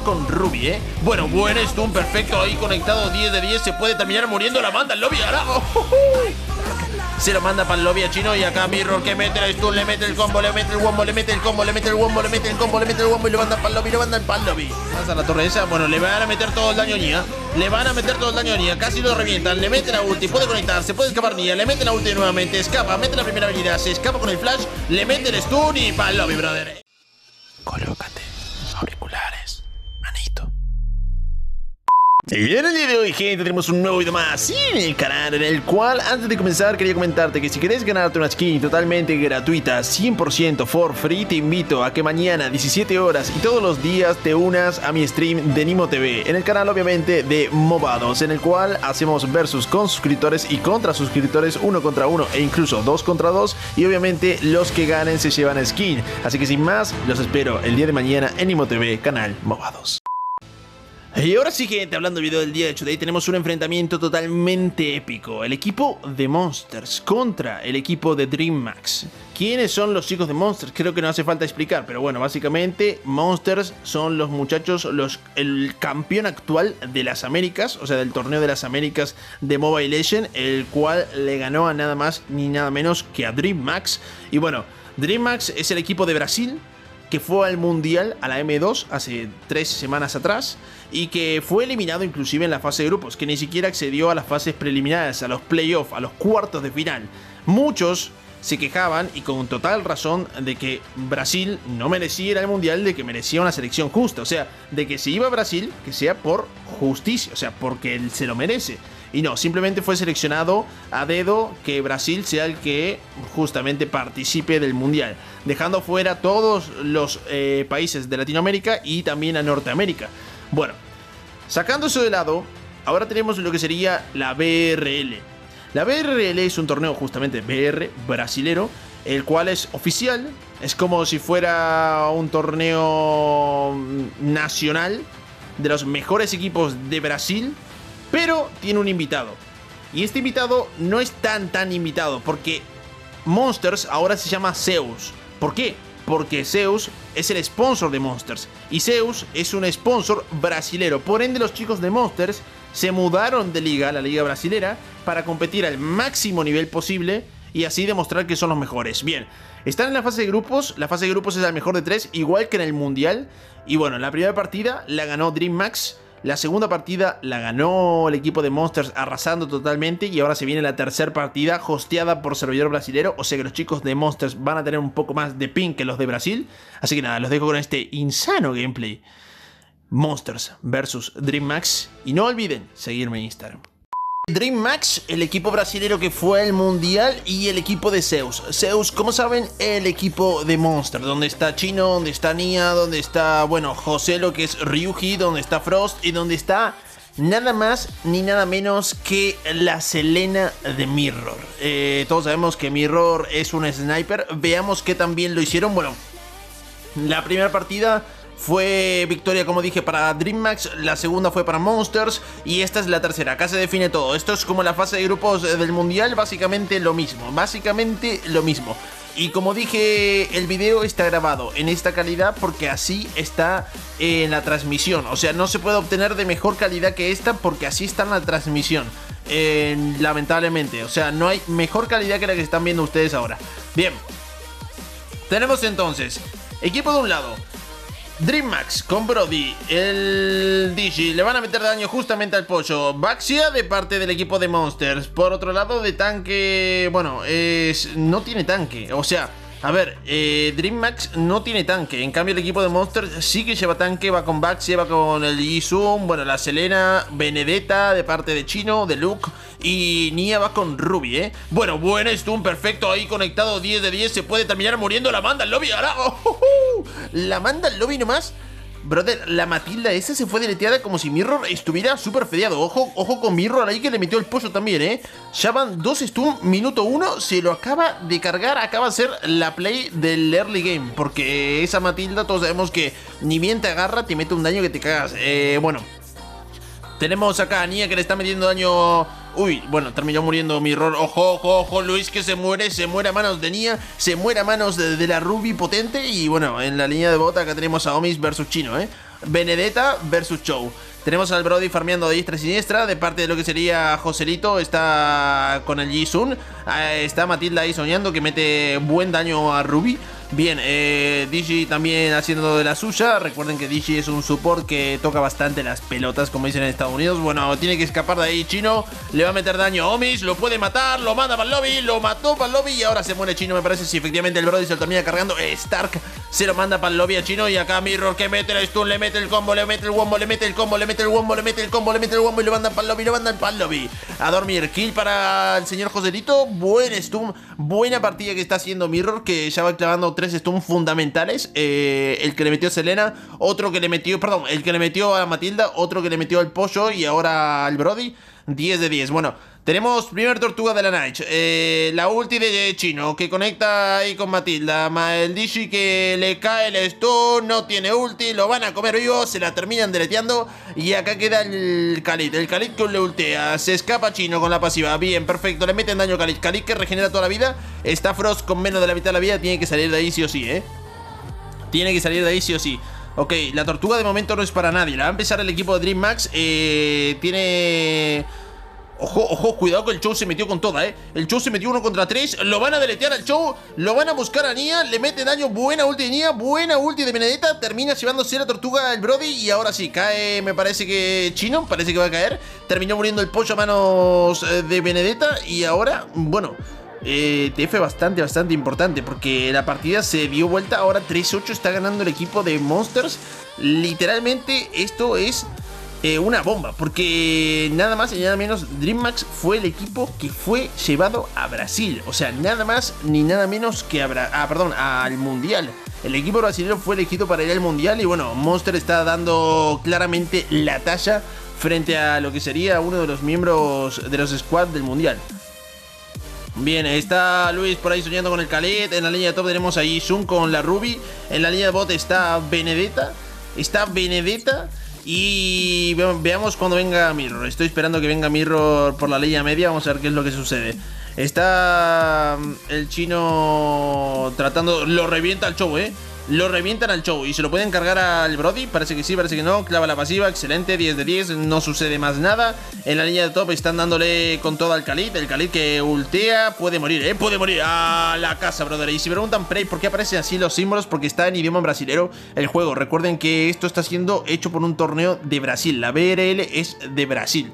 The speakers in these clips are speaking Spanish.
con Ruby, ¿eh? Bueno, buen stun, perfecto, ahí conectado 10 de 10. Se puede terminar muriendo la manda el lobby. Ahora, se lo manda para el lobby a Chino y acá Mirror que mete el stun, le mete el combo, le mete el wombo, le mete el combo, le mete el wombo, le mete el combo, le mete el wombo y lo manda para el lobby, lo manda para el lobby. Pasa la torre esa, bueno, le van a meter todo el daño a Nia. Le van a meter todo el daño a Nia, casi lo revientan, le mete la ulti, puede conectar, se puede escapar Nia, le mete la ulti nuevamente, escapa, mete la primera habilidad, se escapa con el flash, le mete el stun y para el lobby, brother. Y en el día de hoy, gente, tenemos un nuevo video más en el canal En el cual, antes de comenzar, quería comentarte que si querés ganarte una skin totalmente gratuita 100% for free, te invito a que mañana, 17 horas y todos los días te unas a mi stream de Nimo TV En el canal, obviamente, de Movados En el cual hacemos versus con suscriptores y contra suscriptores Uno contra uno e incluso dos contra dos Y obviamente, los que ganen se llevan skin. Así que sin más, los espero el día de mañana en Nimo TV, canal Movados y ahora sí, gente, hablando del video del día de Today, tenemos un enfrentamiento totalmente épico. El equipo de Monsters contra el equipo de DreamMax. ¿Quiénes son los chicos de Monsters? Creo que no hace falta explicar, pero bueno, básicamente Monsters son los muchachos, los, el campeón actual de las Américas, o sea, del torneo de las Américas de Mobile Legends, el cual le ganó a nada más ni nada menos que a DreamMax. Y bueno, DreamMax es el equipo de Brasil, que fue al Mundial, a la M2, hace tres semanas atrás, y que fue eliminado inclusive en la fase de grupos, que ni siquiera accedió a las fases preliminares, a los playoffs, a los cuartos de final. Muchos se quejaban, y con total razón, de que Brasil no merecía ir al Mundial, de que merecía una selección justa, o sea, de que si iba a Brasil, que sea por justicia, o sea, porque él se lo merece. Y no, simplemente fue seleccionado a dedo que Brasil sea el que justamente participe del Mundial, dejando fuera todos los eh, países de Latinoamérica y también a Norteamérica. Bueno, sacando eso de lado, ahora tenemos lo que sería la BRL. La BRL es un torneo justamente BR brasilero, el cual es oficial, es como si fuera un torneo nacional de los mejores equipos de Brasil pero tiene un invitado. Y este invitado no es tan tan invitado porque Monsters ahora se llama Zeus. ¿Por qué? Porque Zeus es el sponsor de Monsters. Y Zeus es un sponsor brasilero. Por ende los chicos de Monsters se mudaron de liga, la liga brasilera, para competir al máximo nivel posible y así demostrar que son los mejores. Bien, están en la fase de grupos, la fase de grupos es la mejor de tres, igual que en el Mundial. Y bueno, la primera partida la ganó Dream Max la segunda partida la ganó el equipo de Monsters arrasando totalmente y ahora se viene la tercera partida hosteada por servidor brasilero, o sea que los chicos de Monsters van a tener un poco más de ping que los de Brasil. Así que nada, los dejo con este insano gameplay. Monsters versus Dream Max y no olviden seguirme en Instagram. Dream Max, el equipo brasilero que fue al mundial y el equipo de Zeus. Zeus, como saben, el equipo de Monster, donde está Chino, donde está Nia, donde está, bueno, José, lo que es Ryuji, donde está Frost y donde está nada más ni nada menos que la Selena de Mirror. Eh, todos sabemos que Mirror es un sniper. Veamos que también lo hicieron. Bueno, la primera partida fue victoria, como dije, para DreamMax, la segunda fue para Monsters y esta es la tercera. Acá se define todo. Esto es como la fase de grupos del Mundial, básicamente lo mismo. Básicamente lo mismo. Y como dije, el video está grabado en esta calidad porque así está en la transmisión. O sea, no se puede obtener de mejor calidad que esta porque así está en la transmisión. lamentablemente. O sea, no hay mejor calidad que la que están viendo ustedes ahora. Bien. Tenemos entonces, equipo de un lado, DreamMax con Brody, el Digi, le van a meter daño justamente al pollo. Baxia de parte del equipo de Monsters. Por otro lado, de tanque, bueno, es, no tiene tanque. O sea, a ver, eh, DreamMax no tiene tanque. En cambio, el equipo de Monsters sí que lleva tanque. Va con Bax, va con el Yizun, bueno, la Selena, Benedetta de parte de Chino, de Luke. Y Nia va con Ruby, ¿eh? Bueno, buen stun, perfecto. Ahí conectado 10 de 10. Se puede terminar muriendo la manda al lobby. Ahora, oh, la manda al lobby nomás. Brother, la Matilda esa se fue deleteada como si Mirror estuviera súper fedeado. Ojo, ojo con Mirror ahí que le metió el pollo también, ¿eh? Ya van dos stun, minuto uno, se lo acaba de cargar, acaba de ser la play del early game. Porque esa Matilda, todos sabemos que ni bien te agarra, te mete un daño que te cagas. Eh, bueno, tenemos acá a Nia que le está metiendo daño Uy, bueno, terminó muriendo mi error. Ojo, ojo, ojo, Luis que se muere, se muere a manos de Nia, se muere a manos de, la Ruby potente. Y bueno, en la línea de bota acá tenemos a Omis versus Chino, ¿eh? Benedetta versus Chow. Tenemos al Brody farmeando de diestra y siniestra. De parte de lo que sería Joselito, está con el Ji-Sun. Está Matilda ahí soñando que mete buen daño a Ruby. Bien, eh, Digi también haciendo de la suya. Recuerden que Digi es un support que toca bastante las pelotas, como dicen en Estados Unidos. Bueno, tiene que escapar de ahí Chino. Le va a meter daño a Omis, lo puede matar, lo manda para el lobby, lo mató para el lobby y ahora se muere Chino. Me parece si efectivamente el Brody se lo termina cargando. Stark se lo manda para el lobby a Chino y acá Mirror que mete el stun, le mete el combo, le mete el wombo, le mete el combo, le mete el wombo, le mete el combo, le mete el wombo y lo mandan para el lobby, lo mandan para el lobby. A dormir, kill para el señor Joselito. Buen stun, buena partida que está haciendo Mirror que ya va clavando tres stun fundamentales eh, el que le metió a Selena, otro que le metió, perdón, el que le metió a Matilda, otro que le metió al Pollo y ahora al Brody. 10 de 10. Bueno, tenemos primer tortuga de la Night. Eh, la ulti de Chino que conecta ahí con Matilda. El Dishi que le cae el stun. No tiene ulti. Lo van a comer vivo. Se la terminan deleteando. Y acá queda el Khalid. El Khalid que le ultea. Se escapa Chino con la pasiva. Bien, perfecto. Le meten daño a Khalid. Khalid que regenera toda la vida. Está Frost con menos de la mitad de la vida. Tiene que salir de ahí sí o sí, ¿eh? Tiene que salir de ahí sí o sí. Ok, la tortuga de momento no es para nadie. La va a empezar el equipo de Dream Max. Eh, tiene... Ojo, ojo, cuidado que el show se metió con toda, ¿eh? El show se metió uno contra tres. Lo van a deletear al show. Lo van a buscar a Nia. Le mete daño. Buena ulti de Nia. Buena ulti de Benedetta. Termina llevándose la tortuga el Brody. Y ahora sí, cae, me parece que Chino. Parece que va a caer. Terminó muriendo el pollo a manos eh, de Benedetta. Y ahora, bueno eh, TF bastante, bastante importante porque la partida se dio vuelta. Ahora 3-8 está ganando el equipo de Monsters. Literalmente esto es eh, una bomba porque nada más y nada menos DreamMax fue el equipo que fue llevado a Brasil. O sea, nada más ni nada menos que a ah, perdón, al Mundial. El equipo brasileño fue elegido para ir al Mundial y bueno, Monster está dando claramente la talla frente a lo que sería uno de los miembros de los squads del Mundial. Bien, está Luis por ahí soñando con el Khaled. En la línea de top tenemos ahí Sun con la Ruby. En la línea de bot está Benedetta. Está Benedetta. Y veamos cuando venga Mirror. Estoy esperando que venga Mirror por la línea media. Vamos a ver qué es lo que sucede. Está mm, el chino tratando. Lo revienta el show, eh. Lo revientan al show y se lo pueden cargar al Brody. Parece que sí, parece que no. Clava la pasiva, excelente, 10 de 10. No sucede más nada. En la línea de top están dándole con todo al Khalid. El Khalid que ultea, puede morir, ¿eh? Puede morir a la casa, brother. Y si preguntan, Prey, ¿por qué aparecen así los símbolos? Porque está en idioma brasilero el juego. Recuerden que esto está siendo hecho por un torneo de Brasil. La BRL es de Brasil.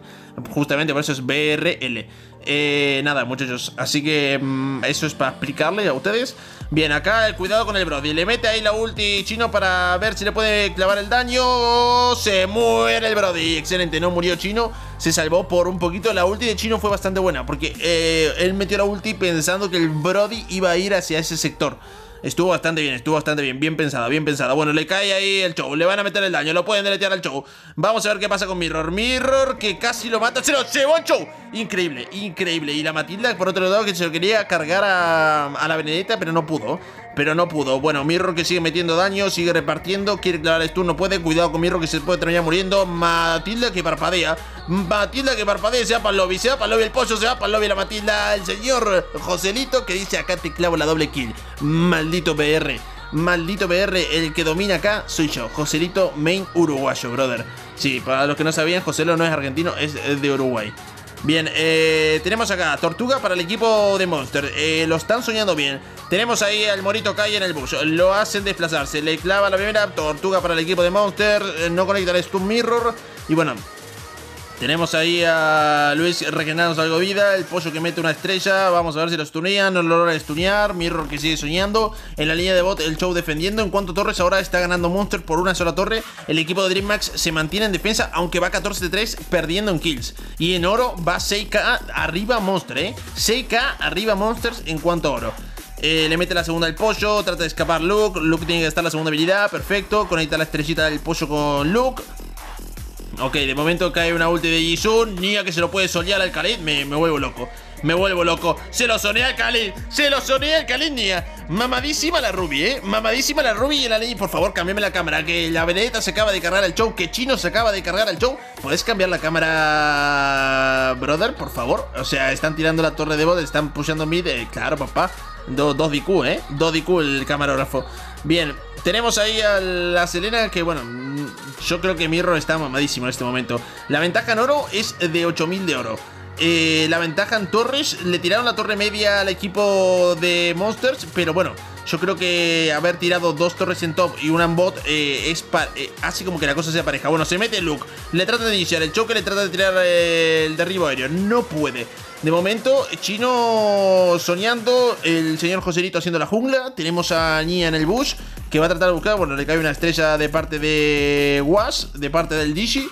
Justamente por eso es BRL. Eh, nada, muchachos. Así que mm, eso es para explicarle a ustedes. Bien, acá el cuidado con el Brody. Le mete ahí la ulti chino para ver si le puede clavar el daño. Se muere el Brody. Excelente, no murió chino. Se salvó por un poquito. La ulti de chino fue bastante buena porque eh, él metió la ulti pensando que el Brody iba a ir hacia ese sector. Estuvo bastante bien, estuvo bastante bien, bien pensada, bien pensada. Bueno, le cae ahí el show, le van a meter el daño, lo pueden deletear al show. Vamos a ver qué pasa con Mirror. Mirror que casi lo mata, se lo llevó al show. Increíble, increíble. Y la Matilda, por otro lado, que se lo quería cargar a, a la Benedetta, pero no pudo pero no pudo. Bueno, Mirror que sigue metiendo daño, sigue repartiendo, quiere clavar el stun, no puede. Cuidado con Mirror que se puede terminar muriendo. Matilda que parpadea. Matilda que parpadea, se va para el lobby, se va para el lobby el pollo, se va para el lobby la Matilda. El señor Joselito que dice acá te clavo la doble kill. Maldito BR. Maldito BR, el que domina acá soy yo, Joselito Main Uruguayo, brother. Sí, para los que no sabían, Joselo no es argentino, es de Uruguay. Bien, eh, tenemos acá Tortuga para el equipo de Monster. Eh, lo están soñando bien. Tenemos ahí al Morito Kai en el bush. Lo hacen desplazarse. Le clava la primera Tortuga para el equipo de Monster. Eh, no conecta el Stun Mirror. Y bueno, tenemos ahí a Luis regenerándose algo vida. El pollo que mete una estrella. Vamos a ver si lo stunean. No lo logra stunear. Mirror que sigue soñando. En la línea de bot, el show defendiendo. En cuanto a torres, ahora está ganando Monster por una sola torre. El equipo de DreamMax se mantiene en defensa. Aunque va 14 de 3, perdiendo en kills. Y en oro va 6k arriba Monster, ¿eh? 6k arriba Monsters en cuanto a oro. Eh, le mete la segunda al pollo, trata de escapar Luke. Luke tiene que gastar la segunda habilidad, perfecto. Conecta la estrellita del pollo con Luke. Ok, de momento cae una ulti de Jisoo. Nia que se lo puede solear al Khalid. Me, vuelvo loco. Me vuelvo loco. Se lo sonea al Khalid. Se lo sonea al Khalid, Nia. Mamadísima la Ruby, ¿eh? Mamadísima la Ruby y la ley. Por favor, cámbiame la cámara. Que la Benedetta se acaba de cargar al show. Que Chino se acaba de cargar al show. ¿Puedes cambiar la cámara, brother? Por favor. O sea, están tirando la torre de bot. Están pushando mid. Eh, claro, papá. dos DQ, ¿eh? Dos DQ el camarógrafo. Bien, tenemos ahí a la Selena que, bueno, Yo creo que Mirror está mamadísimo en este momento. La ventaja en oro es de 8000 de oro. Eh, la ventaja en torres, le tiraron la torre media al equipo de Monsters, pero bueno, yo creo que haber tirado dos torres en top y una en bot eh, es eh, así como que la cosa sea pareja. Bueno, se mete Luke, le trata de iniciar el choque, le trata de tirar el derribo aéreo, no puede. De momento, Chino soñando, el señor Joserito haciendo la jungla, tenemos a Nia en el bush, que va a tratar de buscar, bueno, le cae una estrella de parte de Was, de parte del Dishi.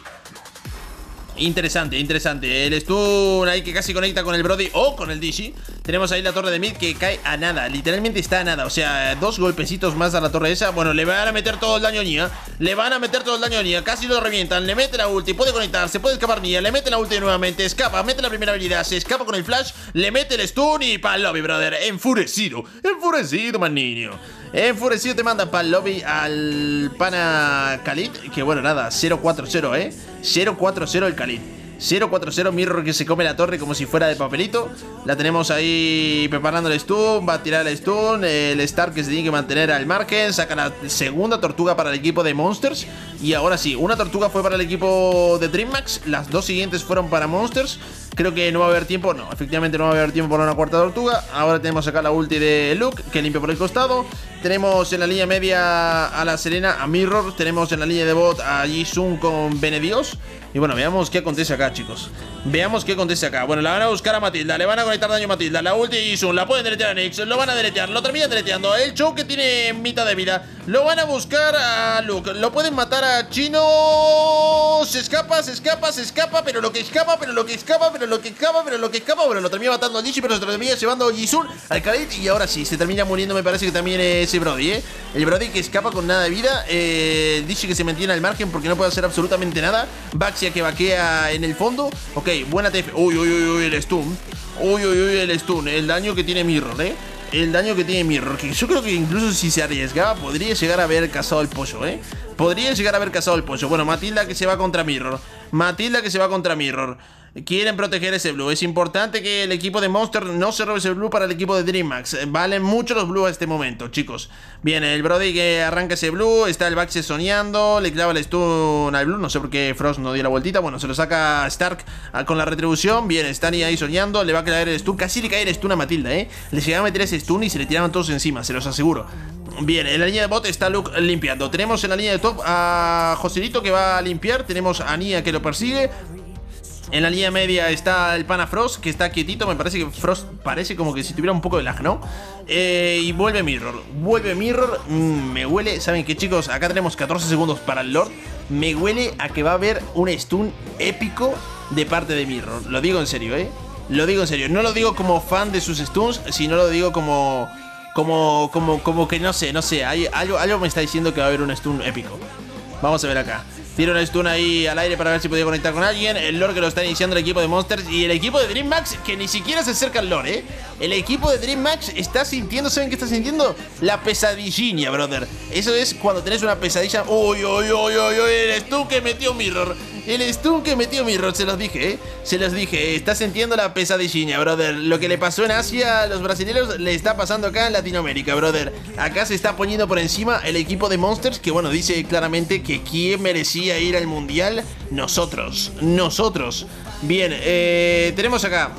Interesante, interesante. El stun ahí que casi conecta con el Brody o con el Dishi. Tenemos ahí la torre de mid que cae a nada. Literalmente está a nada. O sea, dos golpecitos más a la torre esa. Bueno, le van a meter todo el daño a Nia. Le van a meter todo el daño a Nia. Casi lo revientan. Le mete la ulti. Puede conectarse. Puede escapar Nia. Le mete la ulti nuevamente. Escapa. Mete la primera habilidad. Se escapa con el flash. Le mete el stun y pa'l lobby, brother. Enfurecido. Enfurecido, man niño. Enfurecido te manda pa'l lobby al pana Khalid. Que bueno, nada. 0-4-0, eh. 0-4-0 el Khalid. 0-4-0 Mirror que se come la torre como si fuera de papelito. La tenemos ahí preparando el stun. Va a tirar el stun. El Stark que se tiene que mantener al margen. Saca la segunda tortuga para el equipo de Monsters. Y ahora sí, una tortuga fue para el equipo de DreamMax. Las dos siguientes fueron para Monsters. Creo que no va a haber tiempo. No, efectivamente no va a haber tiempo para una cuarta tortuga. Ahora tenemos acá la ulti de Luke que limpia por el costado. Tenemos en la línea media a la Serena, a Mirror. Tenemos en la línea de bot a Jisung con Benedios. Y bueno, veamos qué acontece acá, chicos. Veamos qué acontece acá. Bueno, la van a buscar a Matilda. Le van a conectar daño a Matilda. La ulti y Jisung. La pueden deletear a Nix. Lo van a deletear. Lo terminan deleteando. El show que tiene mitad de vida. Lo van a buscar a Luke. Lo pueden matar a Chino. Se escapa, se escapa, se escapa. Pero lo que escapa, pero lo que escapa, pero lo que escapa, pero lo que escapa. Bueno, lo termina matando a Dishi, pero se termina llevando a Jisung al Khalid. Y ahora sí, se termina muriendo. Me parece que también ese Brody, ¿eh? El Brody que escapa con nada de vida. Eh, Dishi que se mantiene al margen porque no puede hacer absolutamente nada. Baxia que vaquea en el fondo. Ok, buena TF. Uy, uy, uy, uy, el stun. Uy, uy, uy, el stun. El daño que tiene Mirror, ¿eh? El daño que tiene Mirror. Que yo creo que incluso si se arriesgaba, podría llegar a haber cazado el pollo, ¿eh? Podría llegar a haber cazado el pollo. Bueno, Matilda que se va contra Mirror. Matilda que se va contra Mirror. Quieren proteger ese blue. Es importante que el equipo de Monster no se robe ese blue para el equipo de DreamMax. Valen mucho los blue a este momento, chicos. Bien, el Brody que arranca ese blue. Está el Baxe soñando. Le clava el stun al blue. No sé por qué Frost no dio la vueltita. Bueno, se lo saca Stark con la retribución. Bien, están ahí soñando. Le va a caer el stun. Casi le cae el stun a Matilda, ¿eh? Le llegaba a meter ese stun y se le tiraban todos encima, se los aseguro. Bien, en la línea de bot está Luke limpiando. Tenemos en la línea de top a Joselito que va a limpiar. Tenemos a Nia que lo persigue. En la línea media está el pana Frost, que está quietito. Me parece que Frost parece como que si tuviera un poco de lag, ¿no? Eh, y vuelve Mirror. Vuelve Mirror. Mm, me huele. ¿Saben qué, chicos? Acá tenemos 14 segundos para el Lord. Me huele a que va a haber un stun épico de parte de Mirror. Lo digo en serio, ¿eh? Lo digo en serio. No lo digo como fan de sus stuns, sino lo digo como. Como, como, como que no sé, no sé. Hay, algo, algo me está diciendo que va a haber un stun épico. Vamos a ver acá. Tira un stun ahí al aire para ver si podía conectar con alguien. El lore que lo está iniciando el equipo de Monsters. Y el equipo de DreamMax que ni siquiera se acerca al lore, ¿eh? El equipo de DreamMax está sintiendo, ¿saben qué está sintiendo? La pesadillina, brother. Eso es cuando tenés una pesadilla. Uy, uy, uy, uy, uy, el stun que metió Mirror. El stun que metió Mirror, se los dije, ¿eh? Se los dije, está sintiendo la pesadillina, brother. Lo que le pasó en Asia a los brasileños le está pasando acá en Latinoamérica, brother. Acá se está poniendo por encima el equipo de Monsters que, bueno, dice claramente que quién merecía ir al mundial. Nosotros, nosotros. Bien, eh, tenemos acá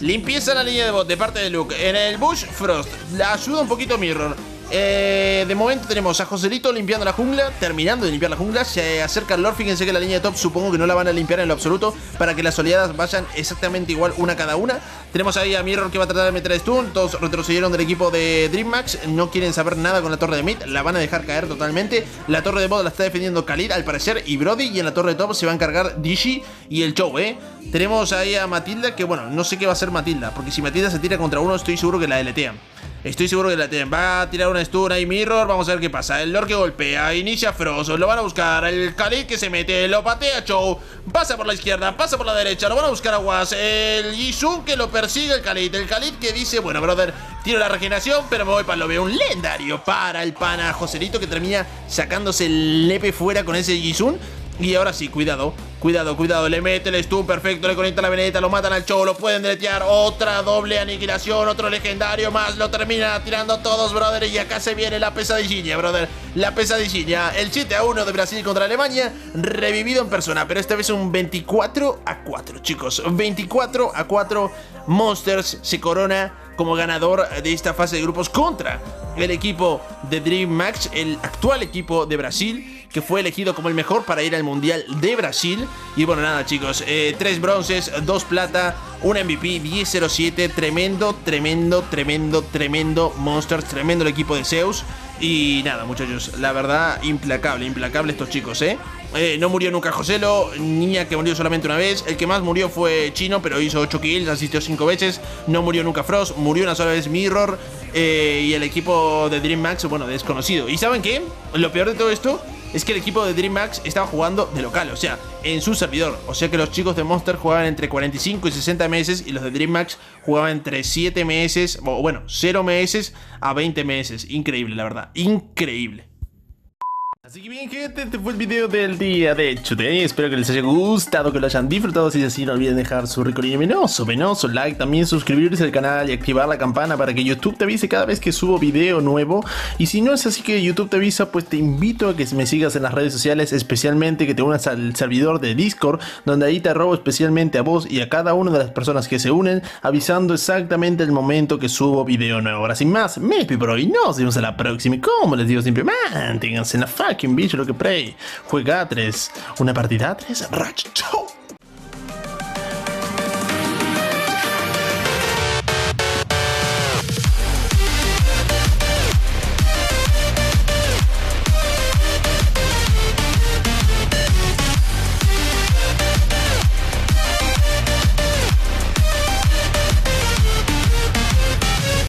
limpieza la línea de bot de parte de Luke. En el Bush, Frost. La ayuda un poquito Mirror. Eh, de momento tenemos a Joselito limpiando la jungla, terminando de limpiar la jungla. Se acerca el Lord. Fíjense que la línea de top supongo que no la van a limpiar en lo absoluto para que las oleadas vayan exactamente igual una cada una. Tenemos ahí a Mirror que va a tratar de meter stun. Todos retrocedieron del equipo de DreamMax. No quieren saber nada con la torre de mid. La van a dejar caer totalmente. La torre de bot la está defendiendo Khalid al parecer y Brody. Y en la torre de top se va a encargar Dishi y el show, ¿eh? Tenemos ahí a Matilda que, bueno, no sé qué va a hacer Matilda. Porque si Matilda se tira contra uno, estoy seguro que la deletean. Estoy seguro que la tienen. Va a tirar una stun ahí Mirror. Vamos a ver qué pasa. El Lord que golpea. Inicia Frost. Lo van a buscar. El Khalid que se mete. Lo patea Chow. Pasa por la izquierda. Pasa por la derecha. Lo van a buscar a Was. El Yisun que lo persigue el Khalid. El Khalid que dice, bueno, brother, tiro la regeneración, pero me voy para lo veo. Un legendario para el pana Joselito que termina sacándose el lepe fuera con ese Yisun. Y ahora sí, cuidado. Cuidado, cuidado, le mete el stun perfecto, le conecta la veneta, lo matan al show, lo pueden deletear. Otra doble aniquilación, otro legendario más, lo termina tirando todos, brother. Y acá se viene la pesadilla, brother. La pesadilla. El 7 a 1 de Brasil contra Alemania, revivido en persona, pero esta vez un 24 a 4, chicos. 24 a 4. Monsters se corona como ganador de esta fase de grupos contra el equipo de Dream Max, el actual equipo de Brasil que fue elegido como el mejor para ir al Mundial de Brasil. Y bueno, nada chicos, eh, tres bronces, dos plata, un MVP, 10-07, tremendo, tremendo, tremendo, tremendo Monsters, tremendo el equipo de Zeus. Y nada muchachos, la verdad, implacable, implacable estos chicos, ¿eh? Eh, no murió nunca Joselo, niña que murió solamente una vez. El que más murió fue Chino, pero hizo 8 kills, asistió 5 veces. No murió nunca Frost, murió una sola vez Mirror. Eh, y el equipo de Dream Max, bueno, desconocido. ¿Y saben qué? Lo peor de todo esto es que el equipo de DreamHack estaba jugando de local, o sea, en su servidor. O sea que los chicos de Monster jugaban entre 45 y 60 meses y los de DreamHack jugaban entre 7 meses, o bueno, 0 meses a 20 meses. Increíble, la verdad, increíble. Así que bien gente, este fue el video del día de Today, espero que les haya gustado, que lo hayan disfrutado, si es así no olviden dejar su rico venoso, venoso like, también suscribirse al canal y activar la campana para que YouTube te avise cada vez que subo video nuevo, y si no es así que YouTube te avisa, pues te invito a que me sigas en las redes sociales, especialmente que te unas al servidor de Discord, donde ahí te robo especialmente a vos y a cada una de las personas que se unen, avisando exactamente el momento que subo video nuevo. Ahora sin más, me despido y nos vemos en la próxima, y como les digo siempre, manténganse en la fucking bicho lo que play. Juega 3, una partida 3, Ratchet